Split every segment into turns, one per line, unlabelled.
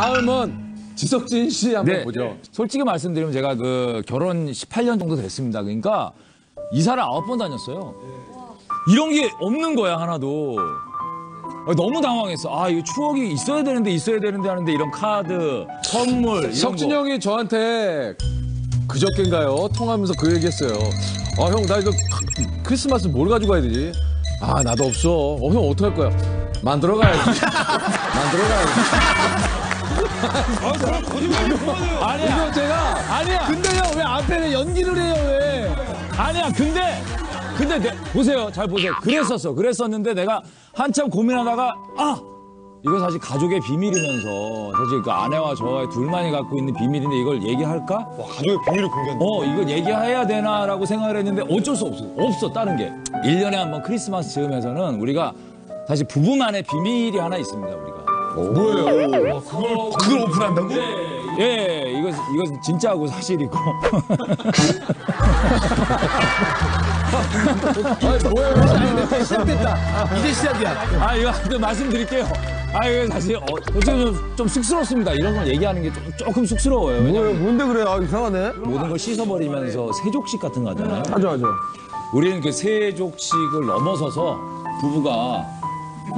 다음은 지석진 씨 한번
네.
보죠.
솔직히 말씀드리면 제가 그 결혼 18년 정도 됐습니다. 그러니까 이사를 아홉 번 다녔어요. 이런 게 없는 거야 하나도. 아, 너무 당황했어. 아 이거 추억이 있어야 되는데 있어야 되는데 하는데 이런 카드, 선물 이런
석진
거.
형이 저한테 그저께인가요? 통화하면서 그 얘기했어요. 아, 형, 나 이거 크리스마스 뭘 가지고 가야 되지? 아, 나도 없어. 어, 형, 어떡할 거야? 만들어 가야지. 만들어 가야지.
아니야.
이거 제가.
아니야.
근데 형, 왜 앞에는 연기를 해요, 왜?
아니야. 근데 근데 내- 보세요. 잘 보세요. 그랬었어. 그랬었는데 내가 한참 고민하다가 아 이거 사실 가족의 비밀이면서 사실 그 아내와 저의 둘만이 갖고 있는 비밀인데 이걸 얘기할까?
와, 가족의 비밀을 공개한다.
어, 이거 얘기해야 되나라고 생각을 했는데 어쩔 수 없어. 없어, 다른 게. 1년에 한 번 크리스마스 즈음에서는 우리가 사실 부부만의 비밀이 하나 있습니다, 우리가.
뭐예요?
그걸 오픈한다고?
예, 예, 이거, 이거 진짜고 사실이고.
아니, 뭐예요? 아니, 내 시작됐다. 이제 시작이야.
아, 이거 하여튼 말씀드릴게요. 아, 이거 사실, 어, 좀, 좀 쑥스럽습니다. 이런 걸 얘기하는 게 좀, 조금 쑥스러워요. 왜냐면
뭔데 그래? 아, 이상하네.
모든 걸 씻어버리면서 세족식 같은 거 하잖아요.
하죠, 하죠.
우리는 그 세족식을 넘어서서 부부가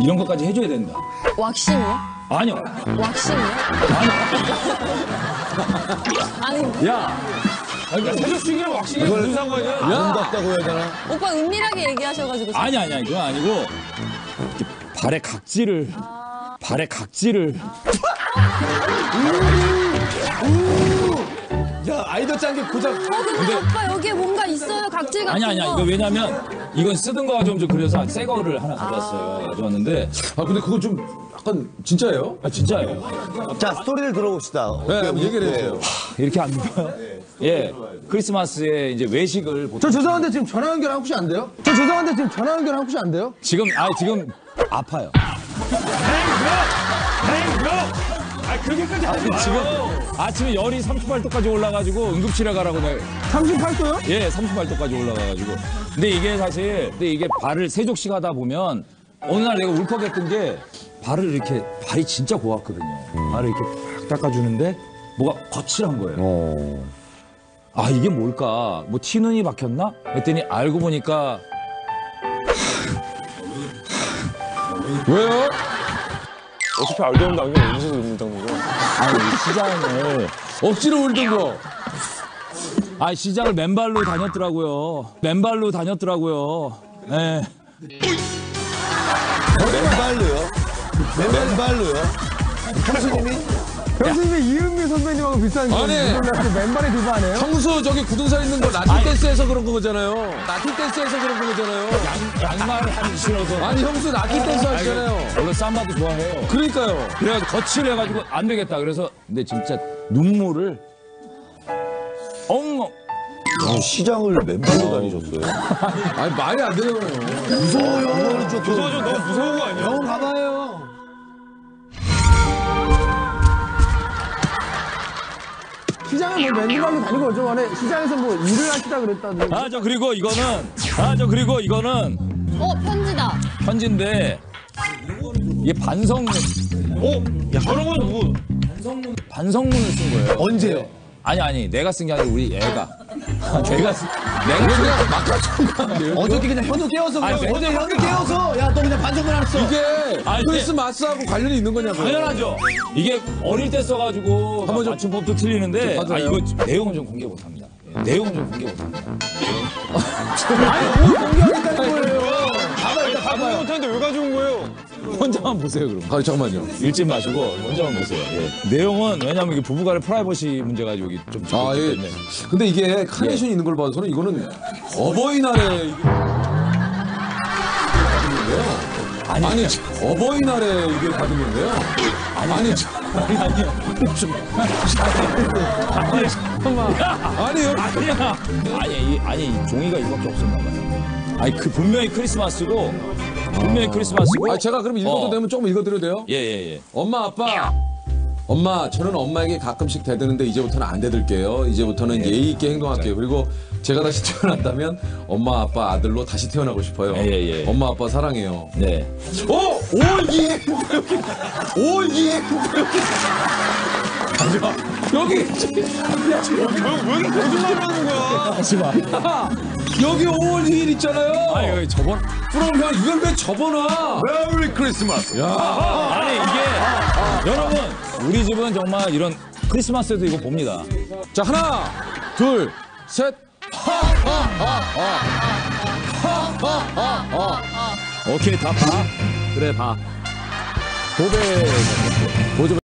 이런 것까지 해줘야 된다.
왁싱이요?
아니요.
왁싱이요? 아니,
야, 그러니까 세족식이랑 왁싱이 무슨 상관이야?
아름답다고 해야 되나?
오빠 은밀하게 얘기하셔가지고.
아니 아니 아니 그건 아니고 발에 각질을 발에 각질을
야, 아이더 짠게 고작.
어, 근데 오빠 여기에 뭔가 있어요, 각질 같은
아니 아니야
거.
이거 왜냐면 이건 쓰던 거가 좀, 좀 그래서 새 거를 하나 가져왔어요 가져왔는데
아, 근데 그거 좀 약간 진짜예요?
아 진짜예요
자, 스토리를 들어봅시다.
네, 한번 얘기를 해주세요.
이렇게 안 보여요? 예 크리스마스에 이제 외식을 보통
저 죄송한데 지금 전화 연결 혹시 안 돼요? 저 죄송한데 지금 전화 연결 혹시 안 돼요?
지금 아 지금 아파요 아니, 지금 아침에 열이 38도까지 올라가지고 응급실에 가라고 내가
38도요?
예, 38도까지 올라가가지고. 근데 이게 사실, 근데 이게 발을 세족식 하다 보면 어느 날 내가 울컥했던 게 발을 이렇게, 발이 진짜 고왔거든요. 발을 이렇게 팍 닦아주는데 뭐가 거칠한 거예요. 아, 이게 뭘까? 뭐 티눈이 박혔나? 했더니 알고 보니까
왜요?
어차피 없는데 안경 어디서 입는다는 거야?
아니, 시장을,
억지로 울던 거.
아, 시장을 맨발로 다녔더라고요. 맨발로 다녔더라고요. 예.
맨발로요? 맨발로요? 형수님이?
형수님이 이은미 선배님하고 비슷한 거.
아니.
맨발에 디바 아니에요?
평소 저기 구등산 있는 거 라틴 댄스에서 그런 거잖아요. 라틴 댄스에서 그런 거잖아요.
양말 하기 싫어서.
아니, 형수 라틴 댄스 하시잖아요.
원래 삼바도 좋아해요.
그러니까요.
그래가지고 거칠해가지고 안 되겠다. 그래서 근데 진짜 눈물을 엉엉.
시장을 맨발로 다니셨어요?
아니, 말이 안 거예요.
무서워요. 무서워져. 너무 무서운
시장을 뭐 맨발로 다니고 어쩌고 안에 시장에서 뭐 일을 하시다 그랬다는.
아 저 그리고 이거는 아 저 그리고 이거는
어, 편지다.
편지인데 이게 반성
어? 야, 저런 건 누구?
반성문을 쓴 거예요.
언제요?
아니 아니 내가 쓴 게 아니라 우리 애가. 아, 제가 쓴 내가 쓴
그냥 막 가져온 거 아니에요?
어저께 그냥 현우 깨워서
아니,
그냥 어제 현우 깨워서 야, 너 그냥 반성문 안 써.
이게
아니,
크리스마스하고 관련이 있는 거냐고요?
당연하죠. 이게 어릴 때 써가지고
한번 좀-
맞춤법도 틀리는데
좀
아. 이거 내용은 좀 공개 못합니다. 예, 내용은 좀 공개 못합니다.
가봐요. 못하는데 왜 가져온 거예요?
혼자만 보세요 그럼.
아, 잠깐만요.
읽지 마시고 혼자만 보세요. 예. 내용은 왜냐면 이게 부부간의 프라이버시 문제 가지고 이게 좀
아, 예.
때문에.
근데 이게 카네이션이 있는 걸 봐서는 이거는 어버이날에 이게
아니,
아니 어버이날에 이게 받은 건데요. 아니 저-
아니 아니요. 좀 아니 잠깐만. 아니요. 아니야. 아니 이, 아니 이 종이가 이밖에 없었나 봐요. 아니 그 분명히 크리스마스고 분명히 크리스마스고.
아 제가 그럼 읽어도
어.
되면 조금 읽어드려도 돼요?
예 예 예.
엄마 아빠 엄마 저는 엄마에게 가끔씩 대드는데 이제부터는 안 대들게요. 이제부터는 예 의 있게 행동할게요. 그리고 제가 다시 태어난다면 엄마 아빠 아들로 다시 태어나고 싶어요.
예, 예.
엄마 아빠 사랑해요.
네.
오! 오 예! 오 예! 여기
형왜 거짓말 하는 거야?
하지 마.
여기 5월 2일 있잖아요.
아니, 여기 저번.
그럼 형 이걸 왜 접어놔? 메리 크리스마스. 야.
아니, 이게. 여러분, 우리 집은 정말 이런 크리스마스에도 이거 봅니다.
자 하나, 둘, 셋.
오케이, 다 봐. 그래, 봐.
고백. 보조